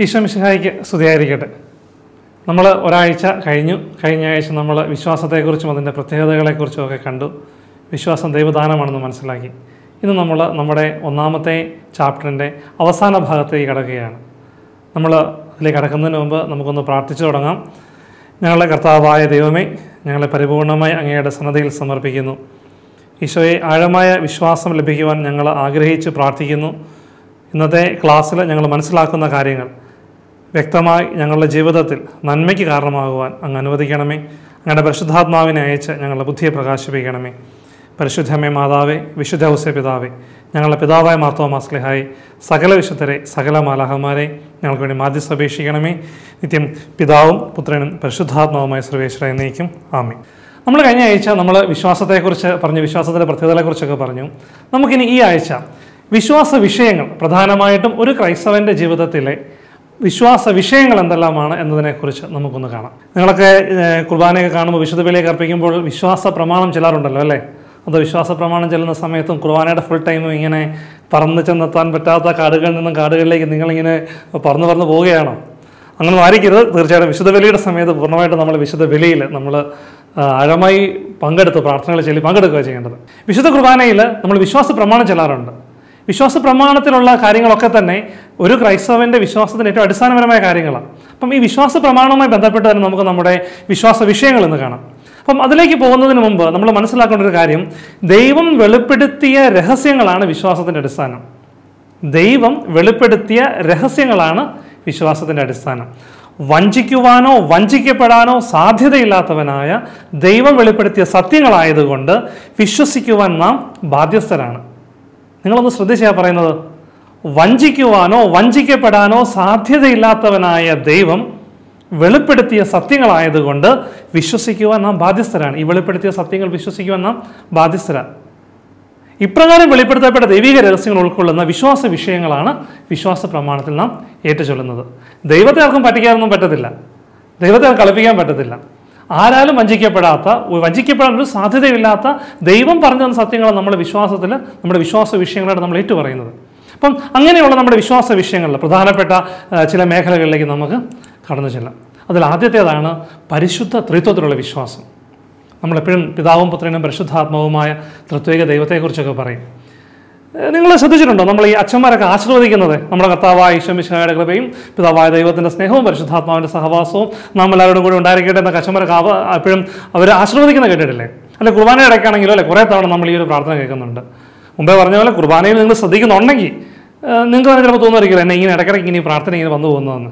ഈശ്വമിശിഹായിക്ക് സ്തുതിയായിരിക്കട്ടെ. നമ്മൾ ഒരാഴ്ച കഴിഞ്ഞു. കഴിഞ്ഞ ആഴ്ച നമ്മൾ വിശ്വാസത്തെക്കുറിച്ചും അതിന്റെ പ്രത്യേകതകളെക്കുറിച്ചും ഒക്കെ കണ്ടു. വിശ്വാസം ദൈവദാനമാണെന്ന് മനസ്സിലാക്കി. ഇന്ന് നമ്മൾ നമ്മുടെ ഒന്നാമത്തെ ചാപ്റ്ററിന്റെ അവസാന ഭാഗത്തേക്ക് കടക്കുകയാണ്. നമ്മൾ അതിലേക്ക് കടക്കുന്നതിന് മുമ്പ് നമുക്കൊന്ന് പ്രാർത്ഥിച്ചു തുടങ്ങാം. ഞങ്ങളുടെ കർത്താവായ ദൈവമേ ഞങ്ങളെ പരിപൂർണമായി അങ്ങയുടെ സന്നദ്ധയിൽ സമർപ്പിക്കുന്നു. ഈശോയെ ആഴമായ വിശ്വാസം ലഭിക്കുവാൻ ഞങ്ങൾ ആഗ്രഹിച്ച് പ്രാർത്ഥിക്കുന്നു. ഇന്നത്തെ ക്ലാസ്സിൽ ഞങ്ങൾ മനസ്സിലാക്കുന്ന കാര്യങ്ങൾ. വ്യക്തമായി ഞങ്ങളുടെ ജീവിതത്തിൽ നന്മയ്ക്ക് കാരണമാകുവാൻ അങ്ങ് അനുവദിക്കണമേ. അങ്ങയുടെ പരിശുദ്ധാത്മാവിനെ അയച്ച് ഞങ്ങളുടെ ബുദ്ധിയെ പ്രകാശിപ്പിക്കണമേ. പരിശുദ്ധമേ മാതാവേ വിശുദ്ധ ഹുസേ പിതാവേ ഞങ്ങളുടെ പിതാവായ മാർത്തോമാസ്ലിഹായി സകല വിശുദ്ധരെ സകല മാലാഹന്മാരെ ഞങ്ങൾക്ക് വേണ്ടി മാധ്യസ്ഥ നിത്യം പിതാവും പുത്രനും പരിശുദ്ധാത്മാവുമായ സർവേശ്വര എന്നേക്കും. ആമേ നമ്മൾ കഴിഞ്ഞ ആഴ്ച നമ്മൾ വിശ്വാസത്തെക്കുറിച്ച് പറഞ്ഞു വിശ്വാസത്തിന്റെ പ്രത്യേകതകളെക്കുറിച്ചൊക്കെ പറഞ്ഞു. നമുക്കിനി ഈ ആഴ്ച വിശ്വാസ വിഷയങ്ങൾ പ്രധാനമായിട്ടും ഒരു ക്രൈസ്തവന്റെ ജീവിതത്തിലെ വിശ്വാസ വിഷയങ്ങൾ എന്തെല്ലാമാണ് എന്നതിനെക്കുറിച്ച് നമുക്കൊന്ന് കാണാം. നിങ്ങളൊക്കെ കുർബാനയൊക്കെ കാണുമ്പോൾ വിശുദ്ധ ബലിയൊക്കെ അർപ്പിക്കുമ്പോൾ വിശ്വാസ പ്രമാണം ചെല്ലാറുണ്ടല്ലോ അല്ലേ? അത് വിശ്വാസ പ്രമാണം ചെല്ലുന്ന സമയത്തും കുർബാനയുടെ ഫുൾ ടൈമും ഇങ്ങനെ പറന്ന് ചെന്നെത്താൻ പറ്റാത്ത കാടുകളിൽ നിന്നും കാടുകളിലേക്ക് നിങ്ങളിങ്ങനെ പറന്ന് പറന്ന് പോവുകയാണോ? അങ്ങനെ ആയിരിക്കരുത് തീർച്ചയായിട്ടും വിശുദ്ധ ബലിയുടെ സമയത്ത് പൂർണമായിട്ട് നമ്മൾ വിശുദ്ധ ബലിയിൽ നമ്മൾ ആഴമായി പങ്കെടുത്ത് പ്രാർത്ഥനകൾ ചൊല്ലി പങ്കെടുക്കുക ചെയ്യേണ്ടത്. വിശുദ്ധ കുർബാനയിൽ നമ്മൾ വിശ്വാസ പ്രമാണം ചെല്ലാറുണ്ട്. വിശ്വാസ പ്രമാണത്തിലുള്ള കാര്യങ്ങളൊക്കെ തന്നെ ഒരു ക്രൈസ്തവന്റെ വിശ്വാസത്തിന് ഏറ്റവും അടിസ്ഥാനപരമായ കാര്യങ്ങളാണ്. അപ്പം ഈ വിശ്വാസ പ്രമാണവുമായി ബന്ധപ്പെട്ട് തന്നെ നമുക്ക് നമ്മുടെ വിശ്വാസ വിഷയങ്ങൾ എന്ന് കാണാം. അപ്പം അതിലേക്ക് പോകുന്നതിന് മുമ്പ് നമ്മൾ മനസ്സിലാക്കേണ്ട ഒരു കാര്യം ദൈവം വെളിപ്പെടുത്തിയ രഹസ്യങ്ങളാണ് വിശ്വാസത്തിന്റെ അടിസ്ഥാനം. ദൈവം വെളിപ്പെടുത്തിയ രഹസ്യങ്ങളാണ് വിശ്വാസത്തിന്റെ അടിസ്ഥാനം. വഞ്ചിക്കുവാനോ വഞ്ചിക്കപ്പെടാനോ സാധ്യതയില്ലാത്തവനായ ദൈവം വെളിപ്പെടുത്തിയ സത്യങ്ങളായതുകൊണ്ട് വിശ്വസിക്കുവാൻ നാം ബാധ്യസ്ഥരാണ്. നിങ്ങളൊന്ന് ശ്രദ്ധിച്ചാൽ പറയുന്നത്? വഞ്ചിക്കുവാനോ വഞ്ചിക്കപ്പെടാനോ സാധ്യതയില്ലാത്തവനായ ദൈവം വെളിപ്പെടുത്തിയ സത്യങ്ങളായതുകൊണ്ട് വിശ്വസിക്കുവാൻ നാം ബാധ്യസ്ഥരാണ്. ഈ വെളിപ്പെടുത്തിയ സത്യങ്ങൾ വിശ്വസിക്കുവാൻ നാം ബാധ്യസ്ഥരാണ്. ഇപ്രകാരം വെളിപ്പെടുത്തപ്പെട്ട ദൈവിക രഹസ്യങ്ങൾ ഉൾക്കൊള്ളുന്ന വിശ്വാസ വിഷയങ്ങളാണ് വിശ്വാസ പ്രമാണത്തിൽ നാം ഏറ്റുചൊല്ലുന്നത്. ദൈവത്തെ ആർക്കും പറ്റിക്കാനൊന്നും പറ്റത്തില്ല. ദൈവത്തെ കളിപ്പിക്കാൻ പറ്റത്തില്ല. ആരാലും വഞ്ചിക്കപ്പെടാത്ത വഞ്ചിക്കപ്പെടാൻ ഒരു സാധ്യതയില്ലാത്ത ദൈവം പറഞ്ഞ സത്യങ്ങൾ നമ്മുടെ വിശ്വാസത്തിൽ നമ്മുടെ വിശ്വാസ വിഷയങ്ങളായിട്ട് നമ്മൾ ഏറ്റുപറയുന്നത് അപ്പം അങ്ങനെയുള്ള നമ്മുടെ വിശ്വാസ വിഷയങ്ങളിൽ പ്രധാനപ്പെട്ട ചില മേഖലകളിലേക്ക് നമുക്ക് കടന്നു ചെല്ലാം. അതിൽ ആദ്യത്തേതാണ് പരിശുദ്ധ ത്രിത്വത്തിലുള്ള വിശ്വാസം. നമ്മളെപ്പോഴും പിതാവും പുത്രനും പരിശുദ്ധാത്മാവുമായ ത്രിത്വേക ദൈവത്തെക്കുറിച്ചൊക്കെ പറയും. നിങ്ങൾ ശ്രദ്ധിച്ചിട്ടുണ്ടോ? നമ്മൾ ഈ അച്ഛന്മാരൊക്കെ ആശീർവദിക്കുന്നത് നമ്മുടെ കർത്താവായ ഈശ്വമിശായുടെ കൃപയും പിതാവായ ദൈവത്തിന്റെ സ്നേഹവും പരിശുദ്ധാത്മാവിന്റെ സഹവാസവും നാം എല്ലാവരോടും കൂടി ഉണ്ടായിരിക്കട്ടെ എന്നൊക്കെ അച്ഛന്മാരൊക്കെ എപ്പോഴും അവർ ആശീർവദിക്കുന്ന കേട്ടിട്ടില്ലേ? അല്ലെ കുർബാന ഇടയ്ക്കാണെങ്കിലും അല്ലെ കുറേ തവണ നമ്മൾ ഈ ഒരു പ്രാർത്ഥന കേൾക്കുന്നുണ്ട്. മുമ്പേ പറഞ്ഞ പോലെ കുർബാനയിൽ നിങ്ങൾ ശ്രദ്ധിക്കുന്നുണ്ടെങ്കിൽ നിങ്ങൾക്ക് തന്നെ ചിലപ്പോൾ തോന്നുമായിരിക്കില്ല എന്നെ ഇങ്ങനെ ഇടയ്ക്കിടയ്ക്ക് ഇങ്ങനെ പ്രാർത്ഥന ഇങ്ങനെ വന്നു പോകുന്നതെന്ന്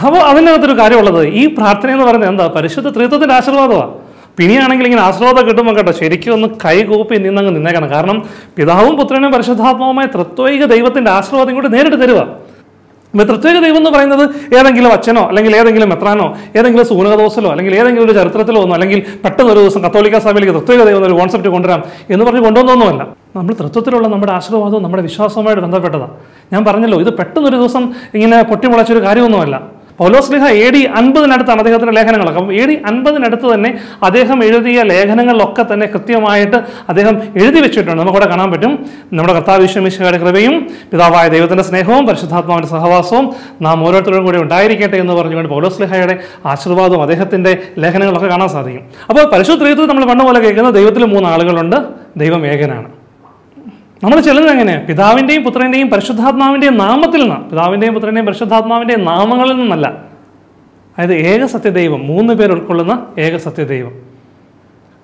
അപ്പോൾ അതിനകത്തൊരു കാര്യമുള്ളത് ഈ പ്രാർത്ഥന എന്ന് പറയുന്നത് എന്താ? പരിശുദ്ധ ത്രിത്വത്തിന്റെ ആശീർവാദമാണ് പിന്നെയാണെങ്കിൽ ഇങ്ങനെ ആശീർവാദം കിട്ടുമ്പോൾ കേട്ടോ ശരിക്കും ഒന്ന് കൈകൂപ്പി നിന്നങ്ങ് നിന്നേക്കണം. കാരണം പിതാവും പുത്രനും പരിശുദ്ധാത്മാവുമായ തൃത്വൈക ദൈവത്തിന്റെ ആശീർവാദം ഇങ്ങോട്ട് നേരിട്ട് തരുക തൃത്വൈക ദൈവം എന്ന് പറയുന്നത് ഏതെങ്കിലും അച്ഛനോ അല്ലെങ്കിൽ ഏതെങ്കിലും മെത്രാനോ ഏതെങ്കിലും സൂനകദോസലോ അല്ലെങ്കിൽ ഏതെങ്കിലും ഒരു ചരിത്രത്തിലോ ഒന്നോ അല്ലെങ്കിൽ പെട്ടെന്ന് ഒരു ദിവസം കത്തോലിക്ക സഭയിലേക്ക് പ്രത്യേക ദൈവം എന്നൊരു കോൺസെപ്റ്റ് കൊണ്ടുവരാം എന്ന് പറഞ്ഞ് കൊണ്ടുവന്നൊന്നുമല്ല നമ്മൾ തൃത്വത്തിലുള്ള നമ്മുടെ ആശീർവാദവും നമ്മുടെ വിശ്വാസവുമായിട്ട് ബന്ധപ്പെട്ടതാണ് ഞാൻ പറഞ്ഞല്ലോ ഇത് പെട്ടെന്നൊരു ദിവസം ഇങ്ങനെ പൊട്ടിമുളച്ചൊരു കാര്യമൊന്നുമല്ല. പൗലോസ്ലിഹ എ ഡി അൻപതിനടുത്താണ് അദ്ദേഹത്തിന്റെ ലേഖനങ്ങളൊക്കെ. അപ്പം എ ഡി അൻപതിനടുത്ത് തന്നെ അദ്ദേഹം എഴുതിയ ലേഖനങ്ങളിലൊക്കെ തന്നെ കൃത്യമായിട്ട് അദ്ദേഹം എഴുതി വെച്ചിട്ടുണ്ട്. നമുക്കവിടെ കാണാൻ പറ്റും. നമ്മുടെ കർത്താവിശ്വമിശയുടെ കൃപയും പിതാവായ ദൈവത്തിന്റെ സ്നേഹവും പരിശുദ്ധാത്മാവിന്റെ സഹവാസവും നാം ഓരോരുത്തരും കൂടി ഉണ്ടായിരിക്കട്ടെ എന്ന് പറഞ്ഞുകൊണ്ട് പൗലോസ് പൗലോസ്ലിഹയുടെ ആശീർവാദവും അദ്ദേഹത്തിന്റെ ലേഖനങ്ങളൊക്കെ കാണാൻ സാധിക്കും. അപ്പോൾ പരിശുദ്ധ നമ്മൾ പണ്ട് പോലെ കേൾക്കുന്ന ദൈവത്തിൽ മൂന്ന് ആളുകളുണ്ട് ദൈവം ഏകനാണ് നമ്മൾ ചെല്ലുന്നത് എങ്ങനെയാണ് പിതാവിന്റെയും പുത്രന്റെയും പരിശുദ്ധാത്മാവിന്റെയും നാമത്തിൽ നിന്നാണ്. പിതാവിന്റെയും പുത്രന്റെയും പരിശുദ്ധാത്മാവിന്റെയും നാമങ്ങളിൽ നിന്നല്ല. അതായത് ഏക സത്യദൈവം മൂന്ന് പേർ ഉൾക്കൊള്ളുന്ന ഏക സത്യദൈവം.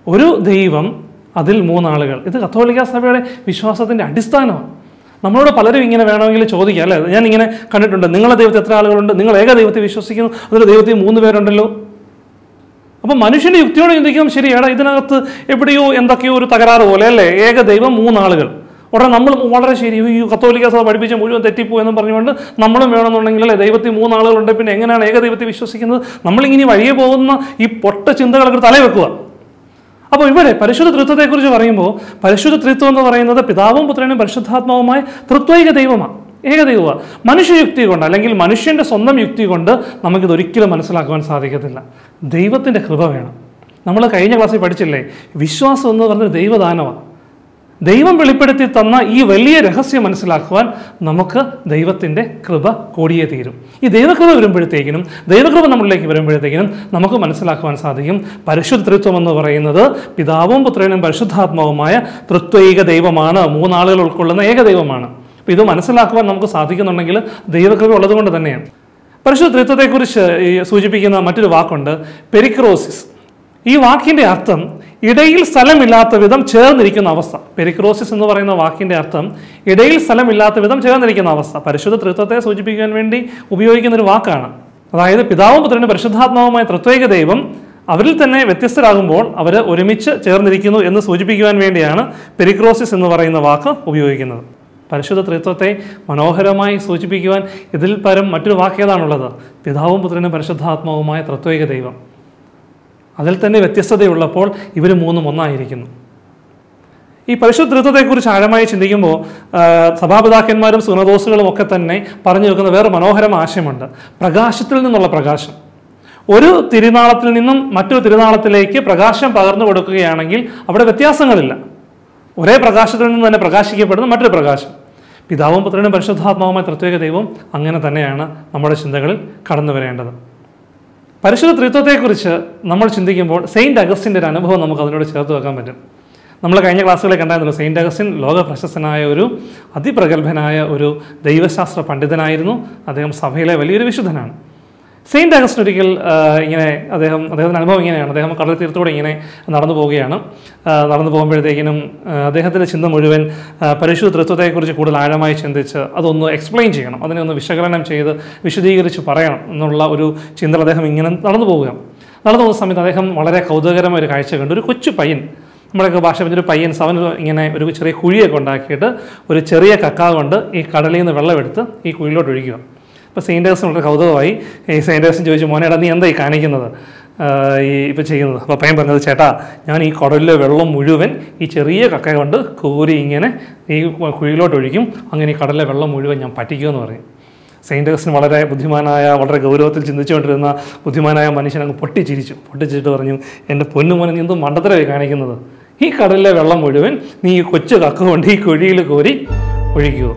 ഒരു ദൈവം അതിൽ മൂന്നാളുകൾ. ഇത് കത്തോലിക്ക സഭയുടെ വിശ്വാസത്തിന്റെ അടിസ്ഥാനമാണ്. നമ്മളോട് പലരും ഇങ്ങനെ വേണമെങ്കിൽ ചോദിക്കുക അല്ലേ? ഞാൻ ഇങ്ങനെ കണ്ടിട്ടുണ്ട് നിങ്ങളെ ദൈവത്തിൽ എത്ര ആളുകളുണ്ട്? നിങ്ങൾ ഏക ദൈവത്തെ വിശ്വസിക്കുന്നു അതിൽ ദൈവത്തിൽ മൂന്ന് പേരുണ്ടല്ലോ. അപ്പം മനുഷ്യന്റെ യുക്തിയോട് ചിന്തിക്കും ശരിയാണ് ഇതിനകത്ത് എവിടെയോ എന്തൊക്കെയോ ഒരു തകരാറ് പോലെ അല്ലേ? ഏക ദൈവം മൂന്നാളുകൾ. ഉടനെ നമ്മൾ വളരെ ശരി ഈ കത്തോലിക്ക സഭ പഠിപ്പിച്ച മുഴുവൻ തെറ്റിപ്പോ എന്ന് പറഞ്ഞുകൊണ്ട് നമ്മളും വേണമെന്നുണ്ടെങ്കിൽ അല്ലേ ദൈവത്തിൽ മൂന്നാളുകളുണ്ട്. പിന്നെ എങ്ങനെയാണ് ഏകദൈവത്തിൽ വിശ്വസിക്കുന്നത്? നമ്മളിങ്ങനെ വഴിയെ പോകുന്ന ഈ പൊട്ട ചിന്തകളൊക്കെ തലവെക്കുക. വെക്കുക അപ്പോൾ ഇവിടെ പരിശുദ്ധ തൃത്വത്തെക്കുറിച്ച് പറയുമ്പോൾ പരിശുദ്ധ തൃത്വം എന്ന് പറയുന്നത് പിതാവും പുത്രനും പരിശുദ്ധാത്മാവുമായ തൃത്വൈക ദൈവമാണ്. ഏകദൈവ മനുഷ്യയുക്തി കൊണ്ട് അല്ലെങ്കിൽ മനുഷ്യന്റെ സ്വന്തം യുക്തി കൊണ്ട് നമുക്കിത് ഒരിക്കലും മനസ്സിലാക്കുവാൻ സാധിക്കത്തില്ല. ദൈവത്തിന്റെ കൃപ വേണം. നമ്മൾ കഴിഞ്ഞ ക്ലാസ്സിൽ പഠിച്ചില്ലേ വിശ്വാസം എന്ന് പറഞ്ഞൊരു ദൈവദാനമാണ്. ദൈവം വെളിപ്പെടുത്തി തന്ന ഈ വലിയ രഹസ്യം മനസ്സിലാക്കുവാൻ നമുക്ക് ദൈവത്തിന്റെ കൃപ കൂടിയേ തീരും. ഈ ദൈവകൃപ വരുമ്പോഴത്തേക്കിനും ദൈവകൃപ നമ്മളിലേക്ക് വരുമ്പോഴത്തേക്കിനും നമുക്ക് മനസ്സിലാക്കുവാൻ സാധിക്കും. പരിശുദ്ധ ത്രിത്വം എന്ന് പറയുന്നത് പിതാവും പുത്രനും പരിശുദ്ധാത്മാവുമായ തൃത്വൈക ദൈവമാണ്. മൂന്നാളുകൾ ഉൾക്കൊള്ളുന്ന ഏക ദൈവമാണ്. അപ്പോൾ ഇത് മനസ്സിലാക്കുവാൻ നമുക്ക് സാധിക്കുന്നുണ്ടെങ്കിൽ ദൈവകൃപ ഉള്ളതുകൊണ്ട് തന്നെയാണ്. പരിശുദ്ധ ത്രിത്വത്തെക്കുറിച്ച് സൂചിപ്പിക്കുന്ന മറ്റൊരു വാക്കുണ്ട് പെരിക്രോസിസ്. ഈ വാക്കിന്റെ അർത്ഥം ഇടയിൽ സ്ഥലമില്ലാത്ത വിധം ചേർന്നിരിക്കുന്ന അവസ്ഥ. പെരിക്രോസിസ് എന്ന് പറയുന്ന വാക്കിന്റെ അർത്ഥം ഇടയിൽ സ്ഥലമില്ലാത്ത വിധം ചേർന്നിരിക്കുന്ന അവസ്ഥ. പരിശുദ്ധ തൃത്വത്തെ സൂചിപ്പിക്കാൻ വേണ്ടി ഉപയോഗിക്കുന്ന ഒരു വാക്കാണ്. അതായത് പിതാവും പുത്രനും പരിശുദ്ധാത്മാവുമായ തൃത്വേക ദൈവം അവരിൽ തന്നെ വ്യത്യസ്തരാകുമ്പോൾ അവർ ഒരുമിച്ച് ചേർന്നിരിക്കുന്നു എന്ന് സൂചിപ്പിക്കുവാൻ വേണ്ടിയാണ് പെരിക്രോസിസ് എന്ന് പറയുന്ന വാക്ക് ഉപയോഗിക്കുന്നത്. പരിശുദ്ധ ത്രിത്വത്തെ മനോഹരമായി സൂചിപ്പിക്കുവാൻ ഇതിൽ പരം മറ്റൊരു വാക്ക് ഏതാണുള്ളത്? പിതാവും പുത്രനും പരിശുദ്ധാത്മാവുമായ തൃത്വേക ദൈവം. അതിൽ തന്നെ വ്യത്യസ്തതയുള്ളപ്പോൾ ഇവർ മൂന്നും ഒന്നായിരിക്കുന്നു. ഈ പരിശുദ്ധത്വത്തെക്കുറിച്ച് ആഴമായി ചിന്തിക്കുമ്പോൾ സഭാപിതാക്കന്മാരും സുനദോസുകളും ഒക്കെ തന്നെ പറഞ്ഞു വെക്കുന്ന വേറെ മനോഹരം ആശയമുണ്ട്. പ്രകാശത്തിൽ നിന്നുള്ള പ്രകാശം. ഒരു തിരുനാളത്തിൽ നിന്നും മറ്റൊരു തിരുനാളത്തിലേക്ക് പ്രകാശം പകർന്നു കൊടുക്കുകയാണെങ്കിൽ അവിടെ വ്യത്യാസങ്ങളില്ല. ഒരേ പ്രകാശത്തിൽ നിന്ന് തന്നെ പ്രകാശിക്കപ്പെടുന്ന മറ്റൊരു പ്രകാശം. പിതാവും പുത്രനും പരിശുദ്ധാത്മാവുമായ പ്രത്യേക ദൈവം അങ്ങനെ തന്നെയാണ് നമ്മുടെ ചിന്തകളിൽ കടന്നു വരേണ്ടത് പരിശുദ്ധ ത്രിത്വത്തെക്കുറിച്ച് നമ്മൾ ചിന്തിക്കുമ്പോൾ സെയിന്റ് അഗസ്റ്റിന്റെ ഒരു അനുഭവം നമുക്ക് അതിനോട് ചേർത്ത് വെക്കാൻ പറ്റും. നമ്മൾ കഴിഞ്ഞ ക്ലാസ്സുകളിൽ കണ്ടായിരുന്നല്ലോ സെയിന്റ് അഗസ്റ്റിൻ ലോക പ്രശസ്തനായ ഒരു അതിപ്രഗത്ഭനായ ഒരു ദൈവശാസ്ത്ര പണ്ഡിതനായിരുന്നു. അദ്ദേഹം സഭയിലെ വലിയൊരു വിശുദ്ധനാണ്. സെയിന്റ് അഗസ്റ്റിൻ ഒരിക്കൽ ഇങ്ങനെ അദ്ദേഹം അദ്ദേഹത്തിന്റെ അനുഭവം ഇങ്ങനെയാണ്. അദ്ദേഹം കടൽ തീർത്തോടെ ഇങ്ങനെ നടന്നു പോവുകയാണ്. നടന്നു പോകുമ്പോഴത്തേക്കിനും അദ്ദേഹത്തിന്റെ ചിന്ത മുഴുവൻ പരിശുദ്ധ തൃത്വത്തെക്കുറിച്ച് കൂടുതൽ ആഴമായി ചിന്തിച്ച് അതൊന്ന് എക്സ്പ്ലെയിൻ ചെയ്യണം. അതിനെ ഒന്ന് വിശകലനം ചെയ്ത് വിശദീകരിച്ച് പറയണം എന്നുള്ള ഒരു ചിന്ത അദ്ദേഹം ഇങ്ങനെ നടന്നു പോവുക നടന്നു പോകുന്ന സമയത്ത് അദ്ദേഹം വളരെ കൗതുകകരമായ ഒരു കാഴ്ച കണ്ടു. ഒരു കൊച്ചു പയ്യൻ നമ്മുടെയൊക്കെ ഭാഷ പറഞ്ഞൊരു പയ്യൻ സവൻ ഇങ്ങനെ ഒരു ചെറിയ കുഴിയൊക്കെ ഉണ്ടാക്കിയിട്ട് ഒരു ചെറിയ കക്ക കൊണ്ട് ഈ കടലിൽ നിന്ന് വെള്ളമെടുത്ത് ഈ കുഴിയിലോട്ട് ഒഴിക്കുക അപ്പോൾ സെയിന്റേഴ്സിന് വളരെ കൗതുകമായി. ഈ സെയിന്റേഴ്സിന് ചോദിച്ചു മോനേടാ നീ എന്താ ഈ കാണിക്കുന്നത്? ഈ ഇപ്പോൾ ചെയ്യുന്നത്. അപ്പോൾ പയ്യൻ പറഞ്ഞത് ചേട്ടാ ഞാൻ ഈ കുടലിലെ വെള്ളം മുഴുവൻ ഈ ചെറിയ കക്ക കൊണ്ട് കോരി ഇങ്ങനെ ഈ കുഴിയിലോട്ട് ഒഴിക്കും. അങ്ങനെ ഈ കടലിലെ വെള്ളം മുഴുവൻ ഞാൻ പറ്റിക്കുമെന്ന് പറയും. സെയിന്റ് അഗസ്റ്റിൻ വളരെ ബുദ്ധിമാനായ വളരെ ഗൗരവത്തിൽ ചിന്തിച്ചുകൊണ്ടിരുന്ന ബുദ്ധിമാനായ മനുഷ്യൻ അങ്ങ് പൊട്ടിച്ചിരിച്ചു. പൊട്ടിച്ചിട്ട് പറഞ്ഞു എന്റെ പൊന്നുമോനെ നീ എന്തും മണ്ടത്തരമായി കാണിക്കുന്നത്? ഈ കടലിലെ വെള്ളം മുഴുവൻ നീ ഈ കൊച്ചു കക്ക കൊണ്ട് ഈ കുഴിയിൽ കോരി ഒഴിക്കുമോ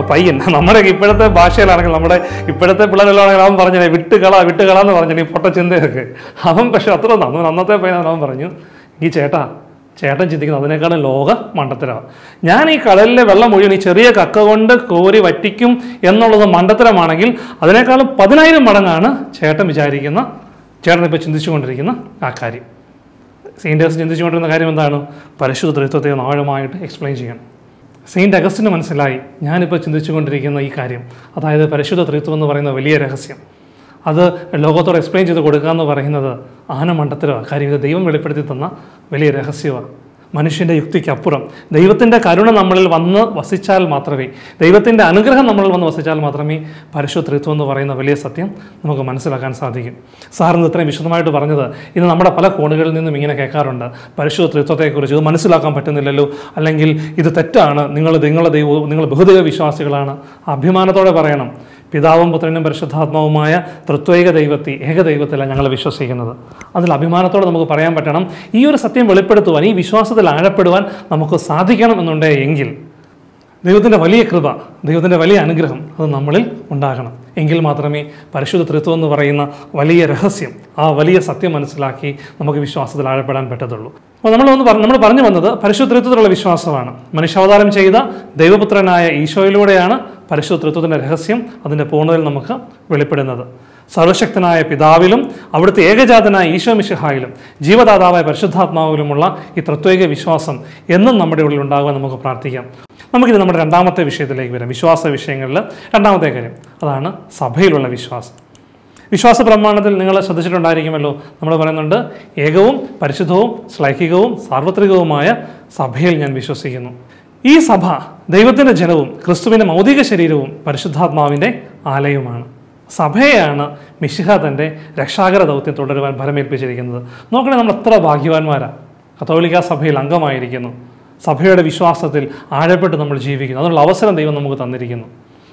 പയ്യൻ നമ്മുടെ ഇപ്പോഴത്തെ ഭാഷയിലാണെങ്കിൽ നമ്മുടെ ഇപ്പോഴത്തെ പിള്ളേരിലാണെങ്കിൽ അവൻ പറഞ്ഞേ വിട്ടുകള വിട്ടുകള എന്ന് പറഞ്ഞു ഈ പൊട്ട ചിന്തയൊക്കെ. അവൻ പക്ഷെ അത്ര നന്നു. അന്നത്തെ പയ്യൻ അവൻ പറഞ്ഞു ഈ ചേട്ടാ ചേട്ടൻ ചിന്തിക്കുന്നത് അതിനേക്കാളും ലോക മണ്ടത്തരമാണ് ഞാൻ ഈ കടലിലെ വെള്ളം മുഴുവൻ ഈ ചെറിയ കക്ക കൊണ്ട് കോരി വറ്റിക്കും എന്നുള്ളത് മണ്ടത്തരമാണെങ്കിൽ അതിനേക്കാളും പതിനായിരം മടങ്ങാണ് ചേട്ടൻ വിചാരിക്കുന്ന ചേട്ടൻ ഇപ്പോൾ ചിന്തിച്ചുകൊണ്ടിരിക്കുന്ന ആ കാര്യം. സെയിന്റേഴ്സ് ചിന്തിച്ചുകൊണ്ടിരുന്ന കാര്യം എന്താണ്? പരിശുദ്ധ ഒന്ന് ആഴമായിട്ട് എക്സ്പ്ലെയിൻ ചെയ്യണം. സെയിന്റ് അഗസ്റ്റിന് മനസ്സിലായി ഞാനിപ്പോൾ ചിന്തിച്ചുകൊണ്ടിരിക്കുന്ന ഈ കാര്യം. അതായത് പരിശുദ്ധ ത്രിത്വം എന്ന് പറയുന്ന വലിയ രഹസ്യം. അത് ലോകത്തോട് എക്സ്പ്ലെയിൻ ചെയ്ത് കൊടുക്കുക എന്ന് പറയുന്നത് ആന മണ്ടത്തരമാണ് കാര്യം ഇത് ദൈവം വെളിപ്പെടുത്തി തന്ന വലിയ രഹസ്യമാണ് മനുഷ്യന്റെ യുക്തിക്കപ്പുറം. ദൈവത്തിന്റെ കരുണ നമ്മളിൽ വന്ന് വസിച്ചാൽ മാത്രമേ ദൈവത്തിന്റെ അനുഗ്രഹം നമ്മളിൽ വന്ന് വസിച്ചാൽ മാത്രമേ പരിശുദ്ധ ത്രിത്വം എന്ന് പറയുന്ന വലിയ സത്യം നമുക്ക് മനസ്സിലാക്കാൻ സാധിക്കും. സാറിന് ഇത്രയും വിശദമായിട്ട് പറഞ്ഞത് ഇന്ന് നമ്മുടെ പല കോണുകളിൽ നിന്നും ഇങ്ങനെ കേൾക്കാറുണ്ട്. പരിശുദ്ധ ത്രിത്വത്തെക്കുറിച്ച് ഇത് മനസ്സിലാക്കാൻ പറ്റുന്നില്ലല്ലോ അല്ലെങ്കിൽ ഇത് തെറ്റാണ് നിങ്ങൾ നിങ്ങളുടെ ദൈവവും നിങ്ങൾ ബഹുദൈവ വിശ്വാസികളാണ് അഭിമാനത്തോടെ പറയണം. പിതാവും പുത്രനും പരിശുദ്ധാത്മാവുമായ തൃത്വൈക ദൈവത്തെ ഏകദൈവത്തിലാണ് ഞങ്ങൾ വിശ്വസിക്കുന്നത്. അതിൽ അഭിമാനത്തോടെ നമുക്ക് പറയാൻ പറ്റണം ഈ ഒരു സത്യം വെളിപ്പെടുത്തുവാൻ ഈ വിശ്വാസത്തിൽ ആഴപ്പെടുവാൻ നമുക്ക് സാധിക്കണം എന്നുണ്ടേ എങ്കിൽ ദൈവത്തിന്റെ വലിയ കൃപ ദൈവത്തിന്റെ വലിയ അനുഗ്രഹം അത് നമ്മളിൽ ഉണ്ടാകണം. എങ്കിൽ മാത്രമേ പരിശുദ്ധ തൃത്വം എന്ന് പറയുന്ന വലിയ രഹസ്യം ആ വലിയ സത്യം മനസ്സിലാക്കി നമുക്ക് വിശ്വാസത്തിൽ ആഴപ്പെടാൻ പറ്റത്തുള്ളൂ. അപ്പോൾ നമ്മൾ ഒന്ന് പറഞ്ഞു നമ്മൾ പറഞ്ഞു വന്നത് പരിശുദ്ധ തൃത്വത്തിലുള്ള വിശ്വാസമാണ്. മനുഷ്യാവതാരം ചെയ്ത ദൈവപുത്രനായ ഈശോയിലൂടെയാണ് പരിശുദ്ധ തൃത്വത്തിന്റെ രഹസ്യം അതിന്റെ പൂർണതയിൽ നമുക്ക് വെളിപ്പെടുന്നത്. സർവശക്തനായ പിതാവിലും അവിടുത്തെ ഏകജാതനായ ഈശോ മിശിഹായിലും ജീവദാതാവായ പരിശുദ്ധാത്മാവിലുമുള്ള ഈ തത്വൈക വിശ്വാസം എന്നും നമ്മുടെ ഉള്ളിൽ ഉണ്ടാകുവാൻ നമുക്ക് പ്രാർത്ഥിക്കാം. നമുക്കിത് നമ്മുടെ രണ്ടാമത്തെ വിഷയത്തിലേക്ക് വരാം. വിശ്വാസ വിഷയങ്ങളിൽ രണ്ടാമത്തെ കാര്യം അതാണ് സഭയിലുള്ള വിശ്വാസം. വിശ്വാസ പ്രമാണത്തിൽ നിങ്ങൾ ശ്രദ്ധിച്ചിട്ടുണ്ടായിരിക്കുമല്ലോ. നമ്മൾ പറയുന്നുണ്ട് ഏകവും പരിശുദ്ധവും ശ്ലൈഹികവും സാർവത്രികവുമായ സഭയിൽ ഞാൻ വിശ്വസിക്കുന്നു. ഈ സഭ ദൈവത്തിന്റെ ജനവും ക്രിസ്തുവിന്റെ മൗതിക ശരീരവും പരിശുദ്ധാത്മാവിന്റെ ആലയവുമാണ്. സഭയാണ് മിശിഹ തന്റെ രക്ഷാകര ദൗത്യം തുടരുവാൻ ഭരമേൽപ്പിച്ചിരിക്കുന്നത്. നോക്കണേ നമ്മൾ എത്ര ഭാഗ്യവാന്മാരാണ് കത്തോലിക്ക സഭയിൽ അംഗമായിരിക്കുന്നു. സഭയുടെ വിശ്വാസത്തിൽ ആഴപ്പെട്ട് നമ്മൾ ജീവിക്കുന്നു. അതിനുള്ള അവസരം ദൈവം നമുക്ക് തന്നിരിക്കുന്നു.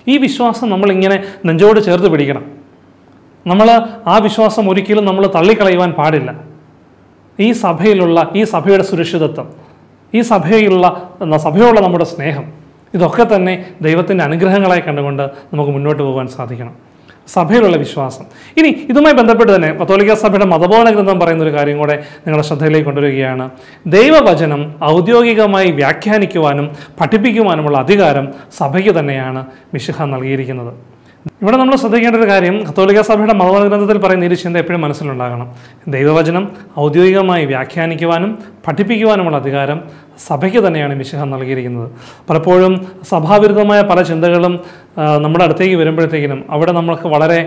ഈ വിശ്വാസം നമ്മളിങ്ങനെ നെഞ്ചോട് ചേർത്ത് പിടിക്കണം. നമ്മൾ ആ വിശ്വാസം ഒരിക്കലും നമ്മൾ തള്ളിക്കളയുവാൻ പാടില്ല. ഈ സഭയിലുള്ള ഈ സഭയുടെ സുരക്ഷിതത്വം ഈ സഭയിലുള്ള സഭയോടുള്ള നമ്മുടെ സ്നേഹം ഇതൊക്കെ തന്നെ ദൈവത്തിന്റെ അനുഗ്രഹങ്ങളായി കണ്ടുകൊണ്ട് നമുക്ക് മുന്നോട്ട് പോകാൻ സാധിക്കണം. സഭയിലുള്ള വിശ്വാസം. ഇനി ഇതുമായി ബന്ധപ്പെട്ട് തന്നെ കത്തോലിക്ക സഭയുടെ മതബോധന ഗ്രന്ഥം പറയുന്ന ഒരു കാര്യം കൂടെ നിങ്ങളുടെ ശ്രദ്ധയിലേക്ക് കൊണ്ടുവരികയാണ്. ദൈവവചനം ഔദ്യോഗികമായി വ്യാഖ്യാനിക്കുവാനും പഠിപ്പിക്കുവാനുമുള്ള അധികാരം സഭയ്ക്ക് തന്നെയാണ് മിശിഹ നൽകിയിരിക്കുന്നത്. ഇവിടെ നമ്മൾ ശ്രദ്ധിക്കേണ്ട ഒരു കാര്യം കത്തോലിക്ക സഭയുടെ മതബോധന ഗ്രന്ഥത്തിൽ പറയുന്ന ഈ ചിന്ത എപ്പോഴും മനസ്സിലുണ്ടാകണം. ദൈവവചനം ഔദ്യോഗികമായി വ്യാഖ്യാനിക്കുവാനും പഠിപ്പിക്കുവാനുമുള്ള അധികാരം സഭയ്ക്ക് തന്നെയാണ് മിശിഹ നൽകിയിരിക്കുന്നത്. പലപ്പോഴും സഭാവിരുദ്ധമായ പല ചിന്തകളും നമ്മുടെ അടുത്തേക്ക് വരുമ്പോഴത്തേക്കിനും അവിടെ നമ്മൾക്ക് വളരെ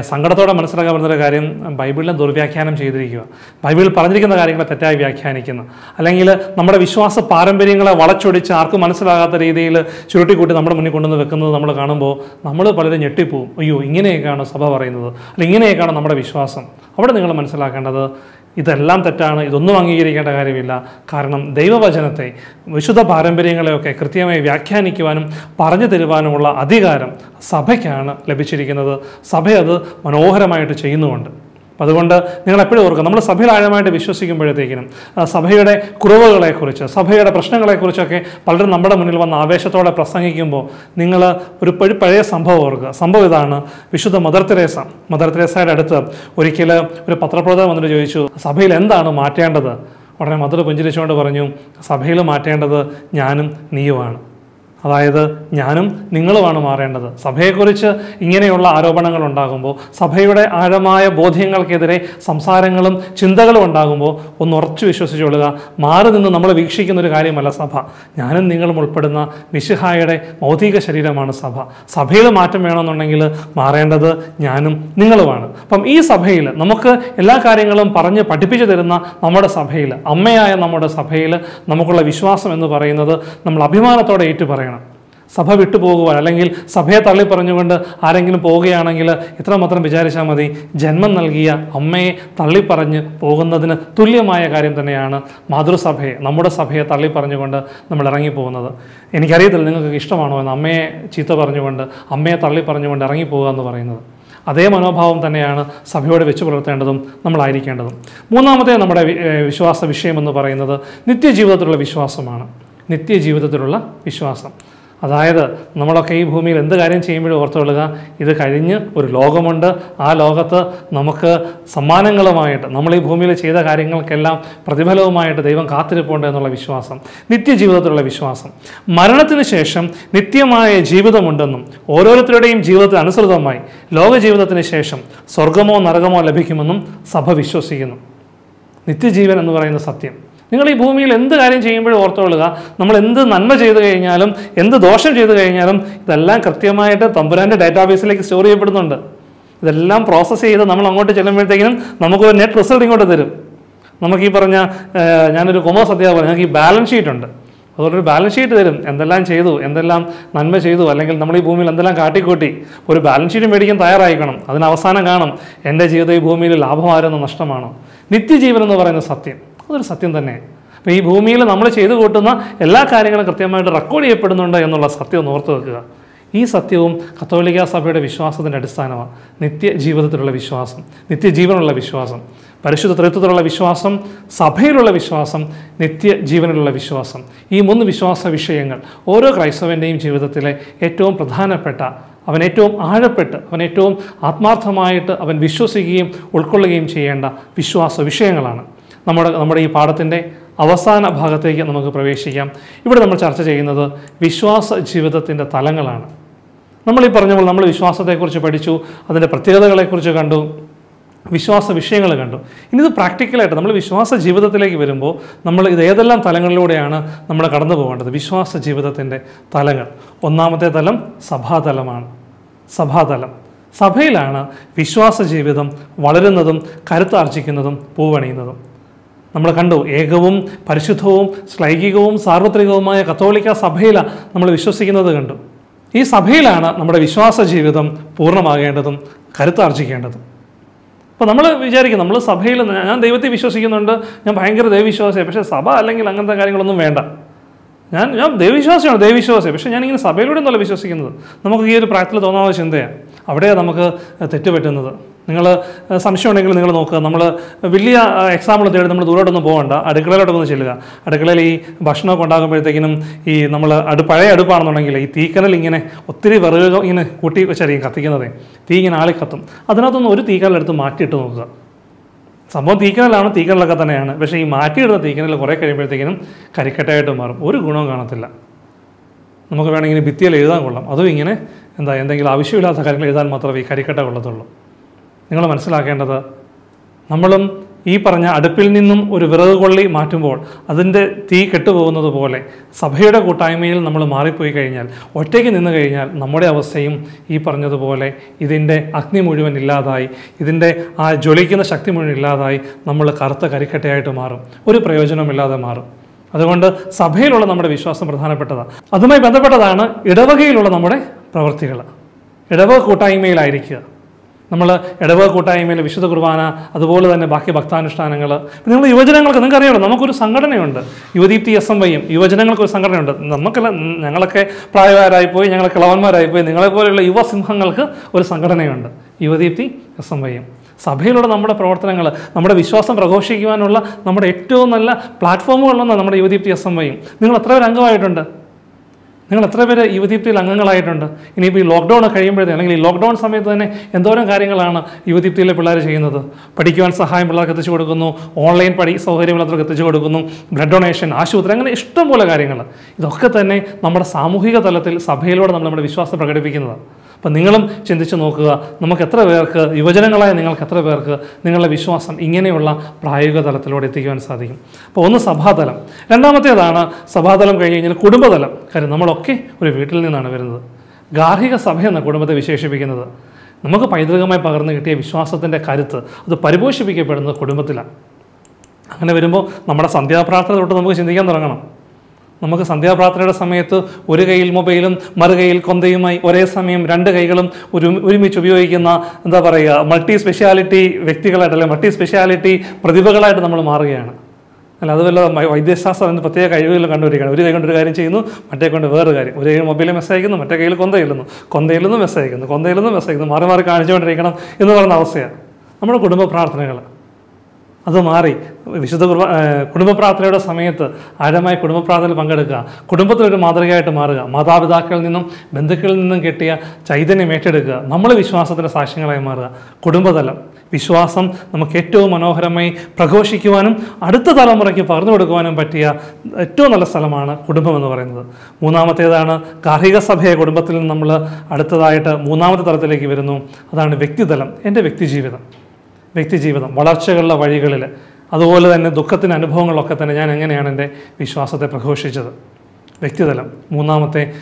സങ്കടത്തോടെ മനസ്സിലാക്കാൻ പറ്റുന്ന ഒരു കാര്യം ബൈബിളിനെ ദുർവ്യാഖ്യാനം ചെയ്തിരിക്കുക. ബൈബിളിൽ പറഞ്ഞിരിക്കുന്ന കാര്യങ്ങളെ തെറ്റായി വ്യാഖ്യാനിക്കുന്നു. അല്ലെങ്കിൽ നമ്മുടെ വിശ്വാസ പാരമ്പര്യങ്ങളെ വളച്ചൊടിച്ച് ആർക്കും മനസ്സിലാകാത്ത രീതിയിൽ ചുരുട്ടിക്കൂട്ടി നമ്മുടെ മുന്നിൽ കൊണ്ടുവന്ന് വെക്കുന്നത് നമ്മൾ കാണുമ്പോൾ നമ്മൾ പലരും ഞെട്ടിപ്പോവും. അയ്യോ ഇങ്ങനെയൊക്കെയാണ് സഭ പറയുന്നത്. അല്ലെങ്കിൽ ഇങ്ങനെയൊക്കെയാണ് നമ്മുടെ വിശ്വാസം. അവിടെ നിങ്ങൾ മനസ്സിലാക്കേണ്ടത് ഇതെല്ലാം തെറ്റാണ് ഇതൊന്നും അംഗീകരിക്കേണ്ട കാര്യമില്ല. കാരണം ദൈവവചനത്തെ വിശുദ്ധ പാരമ്പര്യങ്ങളെയൊക്കെ കൃത്യമായി വ്യാഖ്യാനിക്കുവാനും പറഞ്ഞു തരുവാനുമുള്ള അധികാരം സഭയ്ക്കാണ് ലഭിച്ചിരിക്കുന്നത്. സഭ അത് മനോഹരമായിട്ട് ചെയ്യുന്നുമുണ്ട്. അതുകൊണ്ട് നിങ്ങൾ എപ്പോഴും ഓർക്കുക നമ്മൾ സഭയിൽ ആഴമായിട്ട് വിശ്വസിക്കുമ്പോഴത്തേക്കിനും സഭയുടെ കുറവുകളെക്കുറിച്ച് സഭയുടെ പ്രശ്നങ്ങളെക്കുറിച്ചൊക്കെ പലരും നമ്മുടെ മുന്നിൽ വന്ന് ആവേശത്തോടെ പ്രസംഗിക്കുമ്പോൾ നിങ്ങൾ ഒരു പഴ- പഴയ സംഭവം ഓർക്കുക. സംഭവം ഇതാണ് വിശുദ്ധ മദർ തെരേസ. മദർ തെരേസയുടെ അടുത്ത് ഒരിക്കൽ ഒരു പത്രപ്രവർത്തകൻ വന്നിട്ട് ചോദിച്ചു സഭയിൽ എന്താണ് മാറ്റേണ്ടത്? ഉടനെ മദർ പുഞ്ചിരിച്ചുകൊണ്ട് പറഞ്ഞു സഭയിൽ മാറ്റേണ്ടത് ഞാനും നീയുമാണ്. അതായത് ഞാനും നിങ്ങളുമാണ് മാറേണ്ടത്. സഭയെക്കുറിച്ച് ഇങ്ങനെയുള്ള ആരോപണങ്ങൾ ഉണ്ടാകുമ്പോൾ സഭയുടെ ആഴമായ ബോധ്യങ്ങൾക്കെതിരെ സംസാരങ്ങളും ചിന്തകളും ഉണ്ടാകുമ്പോൾ ഒന്ന് ഉറച്ചു വിശ്വസിച്ചുകൊള്ളുക മാറി നിന്ന് നമ്മൾ വീക്ഷിക്കുന്ന ഒരു കാര്യമല്ല സഭ. ഞാനും നിങ്ങളും ഉൾപ്പെടുന്ന മിശിഹായുടെ ഭൗതിക ശരീരമാണ് സഭ. സഭയിൽ മാറ്റം വേണമെന്നുണ്ടെങ്കിൽ മാറേണ്ടത് ഞാനും നിങ്ങളുമാണ്. അപ്പം ഈ സഭയിൽ നമുക്ക് എല്ലാ കാര്യങ്ങളും പറഞ്ഞ് പഠിപ്പിച്ചു തരുന്ന നമ്മുടെ സഭയിൽ അമ്മയായ നമ്മുടെ സഭയിൽ നമുക്കുള്ള വിശ്വാസം എന്ന് പറയുന്നത് നമ്മൾ അഭിമാനത്തോടെ ഏറ്റു പറയണം സഭ വിട്ടു പോകുവാൻ അല്ലെങ്കിൽ സഭയെ തള്ളി പറഞ്ഞുകൊണ്ട് ആരെങ്കിലും പോവുകയാണെങ്കിൽ ഇത്രമാത്രം വിചാരിച്ചാൽ മതി ജന്മം നൽകിയ അമ്മയെ തള്ളിപ്പറഞ്ഞ് പോകുന്നതിന് തുല്യമായ കാര്യം തന്നെയാണ് മാതൃസഭയെ നമ്മുടെ സഭയെ തള്ളി പറഞ്ഞുകൊണ്ട് നമ്മൾ ഇറങ്ങിപ്പോകുന്നത്. എനിക്കറിയത്തില്ല നിങ്ങൾക്ക് ഇഷ്ടമാണോ എന്ന് അമ്മയെ ചീത്ത പറഞ്ഞുകൊണ്ട് അമ്മയെ തള്ളി പറഞ്ഞുകൊണ്ട് ഇറങ്ങിപ്പോകുക എന്ന് പറയുന്നത്. അതേ മനോഭാവം തന്നെയാണ് സഭയോട് വെച്ച് പുലർത്തേണ്ടതും നമ്മളായിരിക്കേണ്ടതും. മൂന്നാമത്തെ നമ്മുടെ വിശ്വാസ വിഷയം എന്ന് പറയുന്നത് നിത്യജീവിതത്തിലുള്ള വിശ്വാസമാണ്. നിത്യജീവിതത്തിലുള്ള വിശ്വാസം. അതായത് നമ്മളൊക്കെ ഈ ഭൂമിയിൽ എന്ത് കാര്യം ചെയ്യുമ്പോഴും ഓർത്തുകൊള്ളുക ഇത് കഴിഞ്ഞ് ഒരു ലോകമുണ്ട്. ആ ലോകത്ത് നമുക്ക് സമ്മാനങ്ങളുമായിട്ട് നമ്മൾ ഈ ഭൂമിയിൽ ചെയ്ത കാര്യങ്ങൾക്കെല്ലാം പ്രതിഫലവുമായിട്ട് ദൈവം കാത്തിരിപ്പുണ്ട് എന്നുള്ള വിശ്വാസം നിത്യജീവിതത്തിലുള്ള വിശ്വാസം. മരണത്തിന് ശേഷം നിത്യമായ ജീവിതമുണ്ടെന്നും ഓരോരുത്തരുടെയും ജീവിതത്തിന് അനുസൃതമായി ലോക ജീവിതത്തിന് ശേഷം സ്വർഗമോ നരകമോ ലഭിക്കുമെന്നും സഭ വിശ്വസിക്കുന്നു. നിത്യജീവൻ എന്ന് പറയുന്ന സത്യം. നിങ്ങൾ ഈ ഭൂമിയിൽ എന്ത് കാര്യം ചെയ്യുമ്പോഴും ഓർത്തുകൊള്ളുക നമ്മൾ എന്ത് നന്മ ചെയ്തു കഴിഞ്ഞാലും എന്ത് ദോഷം ചെയ്തു കഴിഞ്ഞാലും ഇതെല്ലാം കൃത്യമായിട്ട് തമ്പുരാന്റെ ഡാറ്റാബേസിലേക്ക് സ്റ്റോർ ചെയ്യപ്പെടുന്നുണ്ട്. ഇതെല്ലാം പ്രോസസ്സ് ചെയ്ത് നമ്മൾ അങ്ങോട്ട് ചെല്ലുമ്പോഴത്തേക്കിനും നമുക്കൊരു നെറ്റ് റിസൾട്ട് ഇങ്ങോട്ട് തരും. നമുക്ക് ഈ പറഞ്ഞ ഞാനൊരു കൊമേഴ്സ് അധ്യാപകൻ ഞങ്ങൾക്ക് ഈ ബാലൻസ് ഷീറ്റ് ഉണ്ട്. അതുകൊണ്ടൊരു ബാലൻസ് ഷീറ്റ് തരും. എന്തെല്ലാം ചെയ്തു എന്തെല്ലാം നന്മ ചെയ്തു അല്ലെങ്കിൽ നമ്മൾ ഈ ഭൂമിയിൽ എന്തെല്ലാം കാട്ടിക്കൂട്ടി. ഒരു ബാലൻസ് ഷീറ്റ് മേടിക്കാൻ തയ്യാറായിക്കണം അതിന് അവസാനം കാണും എന്റെ ജീവിതം ഈ ഭൂമിയിൽ ലാഭമായിരുന്ന നഷ്ടമാണോ. നിത്യജീവൻ എന്ന് പറയുന്ന സത്യം. അതൊരു സത്യം തന്നെ. അപ്പോൾ ഈ ഭൂമിയിൽ നമ്മൾ ചെയ്തു കൂട്ടുന്ന എല്ലാ കാര്യങ്ങളും കൃത്യമായിട്ട് റെക്കോർഡ് ചെയ്യപ്പെടുന്നുണ്ട് എന്നുള്ള സത്യം ഒന്ന് ഓർത്ത് വെക്കുക. ഈ സത്യവും കത്തോലിക്ക സഭയുടെ വിശ്വാസത്തിന്റെ അടിസ്ഥാനമാണ്. നിത്യജീവിതത്തിലുള്ള വിശ്വാസം നിത്യജീവനുള്ള വിശ്വാസം പരിശുദ്ധ തൃത്വത്തിലുള്ള വിശ്വാസം സഭയിലുള്ള വിശ്വാസം നിത്യജീവനിലുള്ള വിശ്വാസം. ഈ മൂന്ന് വിശ്വാസ വിഷയങ്ങൾ ഓരോ ക്രൈസ്തവന്റെയും ജീവിതത്തിലെ ഏറ്റവും പ്രധാനപ്പെട്ട അവൻ ഏറ്റവും ആഴപ്പെട്ട് അവൻ ഏറ്റവും ആത്മാർത്ഥമായിട്ട് അവൻ വിശ്വസിക്കുകയും ഉൾക്കൊള്ളുകയും ചെയ്യേണ്ട വിശ്വാസ വിഷയങ്ങളാണ്. നമ്മുടെ നമ്മുടെ ഈ പാഠത്തിന്റെ അവസാന ഭാഗത്തേക്ക് നമുക്ക് പ്രവേശിക്കാം. ഇവിടെ നമ്മൾ ചർച്ച ചെയ്യുന്നത് വിശ്വാസ ജീവിതത്തിന്റെ തലങ്ങളാണ്. നമ്മൾ ഈ പറഞ്ഞപ്പോൾ നമ്മൾ വിശ്വാസത്തെക്കുറിച്ച് പഠിച്ചു അതിന്റെ പ്രത്യേകതകളെക്കുറിച്ച് കണ്ടു വിശ്വാസ വിഷയങ്ങൾ കണ്ടു. ഇനി ഇത് പ്രാക്ടിക്കലായിട്ട് നമ്മൾ വിശ്വാസ ജീവിതത്തിലേക്ക് വരുമ്പോൾ നമ്മൾ ഇത് ഏതെല്ലാം തലങ്ങളിലൂടെയാണ് നമ്മൾ കടന്നു പോകേണ്ടത്? വിശ്വാസ ജീവിതത്തിന്റെ തലങ്ങൾ. ഒന്നാമത്തെ തലം സഭാതലമാണ്. സഭാതലം. സഭയിലാണ് വിശ്വാസ ജീവിതം വളരുന്നതും കരുത്താർജിക്കുന്നതും പൂവണിയുന്നതും. നമ്മൾ കണ്ടു. ഏകവും പരിശുദ്ധവും ശ്ലൈകികവും സാർവത്രികവുമായ കത്തോലിക്ക സഭയിലാണ് നമ്മൾ വിശ്വസിക്കുന്നത് കണ്ടു. ഈ സഭയിലാണ് നമ്മുടെ വിശ്വാസ ജീവിതം പൂർണമാകേണ്ടതും കരുത്താർജിക്കേണ്ടതും. അപ്പോൾ നമ്മൾ വിചാരിക്കും നമ്മൾ സഭയിൽ ഞാൻ ദൈവത്തെ വിശ്വസിക്കുന്നുണ്ട് ഞാൻ ഭയങ്കര ദൈവവിശ്വാസിയാണ് പക്ഷേ സഭ അല്ലെങ്കിൽ അങ്ങനത്തെ കാര്യങ്ങളൊന്നും വേണ്ട. ഞാൻ ഞാൻ ദൈവവിശ്വാസിയാണ് ദൈവവിശ്വാസിയാണ് പക്ഷേ ഞാനിങ്ങനെ സഭയിലൂടെ ഒന്നുമല്ല വിശ്വസിക്കുന്നത്. നമുക്ക് ഈ ഒരു പ്രായത്തിൽ തോന്നാവുന്ന ചിന്തയാണ് അവിടെയാണ് നമുക്ക് തെറ്റുപറ്റുന്നത്. നിങ്ങൾ സംശയം ഉണ്ടെങ്കിൽ നിങ്ങൾ നോക്കുക. നമ്മൾ വലിയ എക്സാമ്പിൾ തേടി നമ്മൾ ദൂരോട്ടൊന്നും പോകണ്ട. അടുക്കളയിലോട്ടൊന്ന് ചെല്ലുക. അടുക്കളയിൽ ഈ ഭക്ഷണമൊക്കെ ഉണ്ടാകുമ്പോഴത്തേക്കിനും ഈ നമ്മൾ അടു പഴയ അടുപ്പാണെന്നുണ്ടെങ്കിൽ ഈ തീക്കനൽ ഇങ്ങനെ ഒത്തിരി വിറക് ഇങ്ങനെ കൂട്ടി വെച്ചായിരിക്കും കത്തിക്കുന്നത്. തീ ഇങ്ങനെ ആളി കത്തും അതിനകത്തൊന്ന് ഒരു തീക്കനലെടുത്ത് മാറ്റിയിട്ട് നോക്കുക. സംഭവം തീക്കനലാണ് തീക്കനലൊക്കെ തന്നെയാണ്. പക്ഷേ ഈ മാറ്റിയിടുന്ന തീക്കനൽ കുറേ കഴിയുമ്പോഴത്തേക്കിനും കരിക്കട്ടയായിട്ട് മാറും. ഒരു ഗുണവും കാണത്തില്ല. നമുക്ക് വേണമെങ്കിൽ ഭിത്തിയിൽ എഴുതാൻ കൊള്ളാം. അതും ഇങ്ങനെ എന്താ എന്തെങ്കിലും ആവശ്യമില്ലാത്ത കാര്യങ്ങൾ എഴുതാൻ മാത്രമേ ഈ കരിക്കട്ട കൊള്ളത്തുള്ളൂ. നിങ്ങൾ മനസ്സിലാക്കേണ്ടത് നമ്മളും ഈ പറഞ്ഞ അടുപ്പിൽ നിന്നും ഒരു വിറക് കൊള്ളി മാറ്റുമ്പോൾ അതിന്റെ തീ കെട്ടുപോകുന്നത് പോലെ സഭയുടെ കൂട്ടായ്മയിൽ നമ്മൾ മാറിപ്പോയി കഴിഞ്ഞാൽ ഒറ്റയ്ക്ക് നിന്ന് കഴിഞ്ഞാൽ നമ്മുടെ അവസ്ഥയും ഈ പറഞ്ഞതുപോലെ ഇതിന്റെ അഗ്നി മുഴുവൻ ഇല്ലാതായി ഇതിന്റെ ആ ജ്വലിക്കുന്ന ശക്തി മുഴുവൻ ഇല്ലാതായി നമ്മൾ കറുത്ത കരിക്കട്ടയായിട്ട് മാറും ഒരു പ്രയോജനമില്ലാതെ മാറും. അതുകൊണ്ട് സഭയിലുള്ള നമ്മുടെ വിശ്വാസം പ്രധാനപ്പെട്ടതാണ്. അതുമായി ബന്ധപ്പെട്ടതാണ് ഇടവകയിലുള്ള നമ്മുടെ പ്രവൃത്തികൾ ഇടവക കൂട്ടായ്മയിലായിരിക്കുക. നമ്മൾ ഇടവക കൂട്ടായ്മയിൽ വിശുദ്ധ കുർബാന അതുപോലെ തന്നെ ബാക്കി ഭക്താനുഷ്ഠാനങ്ങൾ. നിങ്ങൾ യുവജനങ്ങൾക്ക് നിങ്ങൾക്ക് അറിയാമല്ലോ നമുക്കൊരു സംഘടനയുണ്ട്. യുവദീപ്തി എസ് എം വൈയും യുവജനങ്ങൾക്ക് ഒരു സംഘടനയുണ്ട്. നമുക്കെല്ലാം ഞങ്ങളൊക്കെ പ്രായവാരായിപ്പോയി ഞങ്ങൾ കിളവന്മാരായിപ്പോയി നിങ്ങളെപ്പോലെയുള്ള യുവസിംഹങ്ങൾക്ക് ഒരു സംഘടനയുണ്ട്. യുവദീപ്തി എസ് എം വൈയും സഭയിലൂടെ നമ്മുടെ പ്രവർത്തനങ്ങൾ നമ്മുടെ വിശ്വാസം പ്രഘോഷിക്കുവാനുള്ള നമ്മുടെ ഏറ്റവും നല്ല പ്ലാറ്റ്ഫോമുകളിലൊന്നാണ് നമ്മുടെ യുവദീപ്തി എസ് എം വൈയും നിങ്ങൾ എത്ര പേർ അംഗമായിട്ടുണ്ട്? നിങ്ങൾ എത്ര പേര് യുവദീപ്തിയിൽ അംഗങ്ങളായിട്ടുണ്ട്? ഇനിയിപ്പോൾ ഈ ലോക്ക്ഡൗൺ കഴിയുമ്പോഴത്തേ അല്ലെങ്കിൽ ഈ ലോക്ക്ഡൗൺ സമയത്ത് തന്നെ എന്തോരം കാര്യങ്ങളാണ് യുവദീപ്തിയിലെ പിള്ളേർ ചെയ്യുന്നത്? പഠിക്കുവാൻ സഹായം പിള്ളേർക്ക് എത്തിച്ചു കൊടുക്കുന്നു ഓൺലൈൻ പഠി സൗകര്യമുള്ളവർക്ക് എത്തിച്ചു കൊടുക്കുന്നു ബ്ലഡ് ഡൊണേഷൻ ആശുപത്രി അങ്ങനെ ഇഷ്ടംപോലെ കാര്യങ്ങൾ ഇതൊക്കെ തന്നെ നമ്മുടെ സാമൂഹിക തലത്തിൽ സഭയിലൂടെ നമ്മൾ നമ്മുടെ വിശ്വാസം പ്രകടിപ്പിക്കുന്നതാണ് അപ്പം നിങ്ങളും ചിന്തിച്ച് നോക്കുക നമുക്ക് എത്ര പേർക്ക് യുവജനങ്ങളായ നിങ്ങൾക്ക് എത്ര പേർക്ക് നിങ്ങളുടെ വിശ്വാസം ഇങ്ങനെയുള്ള പ്രായോഗിക തലത്തിലൂടെ എത്തിക്കുവാൻ സാധിക്കും. അപ്പോൾ ഒന്ന് സഭാതലം. രണ്ടാമത്തേതാണ് സഭാതലം കഴിഞ്ഞ് കഴിഞ്ഞാൽ കുടുംബതലം. കാര്യം നമ്മളൊക്കെ ഒരു വീട്ടിൽ നിന്നാണ് വരുന്നത്. ഗാർഹിക സഭ എന്ന കുടുംബത്തെ വിശേഷിപ്പിക്കുന്നത്. നമുക്ക് പൈതൃകമായി പകർന്നു കിട്ടിയ വിശ്വാസത്തിന്റെ കരുത്ത് അത് പരിപോഷിപ്പിക്കപ്പെടുന്നത് കുടുംബത്തിലാണ്. അങ്ങനെ വരുമ്പോൾ നമ്മുടെ സന്ധ്യാപ്രാർത്ഥന തൊട്ട് നമുക്ക് ചിന്തിക്കാൻ തുടങ്ങണം. നമുക്ക് സന്ധ്യാപ്രാർത്ഥനയുടെ സമയത്ത് ഒരു കയ്യിൽ മൊബൈലും മറുകൈയിൽ കൊന്തയുമായി ഒരേ സമയം രണ്ട് കൈകളും ഒരു ഒരുമിച്ച് ഉപയോഗിക്കുന്ന എന്താ പറയുക മൾട്ടി സ്പെഷ്യാലിറ്റി വ്യക്തികളായിട്ട് അല്ലെങ്കിൽ മൾട്ടി സ്പെഷ്യാലിറ്റി പ്രതിഭകളായിട്ട് നമ്മൾ മാറുകയാണ്. അല്ല അത് വല്ല വൈദ്യശാസ്ത്രം എന്ന് പ്രത്യേക കഴിവുകൾ കണ്ടുപിടിക്കുകയാണ് ഒരു കൈ കൊണ്ട് ഒരു കാര്യം ചെയ്യുന്നു മറ്റേ കൊണ്ട് വേറൊരു കാര്യം. ഒരു കൈ മൊബൈലിൽ മെസ്സേജ് അയക്കുന്നു മറ്റേ കയ്യിൽ കൊന്തയില്ലുന്നു കൊന്തയില്ലെന്ന് മെസ്സേജ് അയക്കുന്നു കൊന്തയില്ലെന്ന് മെസ്സേജ് അയക്കുന്നു. മാറി മാറി കാണിച്ചുകൊണ്ടിരിക്കണം എന്ന് പറയുന്ന അവസ്ഥയാണ്. നമ്മുടെ കുടുംബ പ്രാർത്ഥനകൾ. അത് മാറി. വിശുദ്ധ കുർബ കുടുംബ പ്രാർത്ഥനയുടെ സമയത്ത് ആഴമായി കുടുംബ പ്രാർത്ഥനയിൽ പങ്കെടുക്കുക. കുടുംബത്തിലൊരു മാതൃകയായിട്ട് മാറുക. മാതാപിതാക്കളിൽ നിന്നും ബന്ധുക്കളിൽ നിന്നും കിട്ടിയ ചൈതന്യം ഏറ്റെടുക്കുക. നമ്മൾ വിശ്വാസത്തിന്റെ സാക്ഷ്യങ്ങളായി മാറുക. കുടുംബതലം. വിശ്വാസം നമുക്ക് ഏറ്റവും മനോഹരമായി പ്രഘോഷിക്കുവാനും അടുത്ത തലമുറയ്ക്ക് പകർന്നു കൊടുക്കുവാനും പറ്റിയ ഏറ്റവും നല്ല സ്ഥലമാണ് കുടുംബം എന്ന് പറയുന്നത്. മൂന്നാമത്തേതാണ് ഗാർഹിക സഭയെ കുടുംബത്തിൽ നിന്ന് നമ്മൾ അടുത്തതായിട്ട് മൂന്നാമത്തെ തലത്തിലേക്ക് വരുന്നു. അതാണ് വ്യക്തിതലം. എന്റെ വ്യക്തിജീവിതം. വ്യക്തിജീവിതം വളർച്ചകളുടെ വഴികളിൽ അതുപോലെ തന്നെ ദുഃഖത്തിന്റെ അനുഭവങ്ങളൊക്കെ തന്നെ ഞാൻ എങ്ങനെയാണ് എന്റെ വിശ്വാസത്തെ പ്രഘോഷിച്ചത്? വ്യക്തിതലം മൂന്നാമത്തെ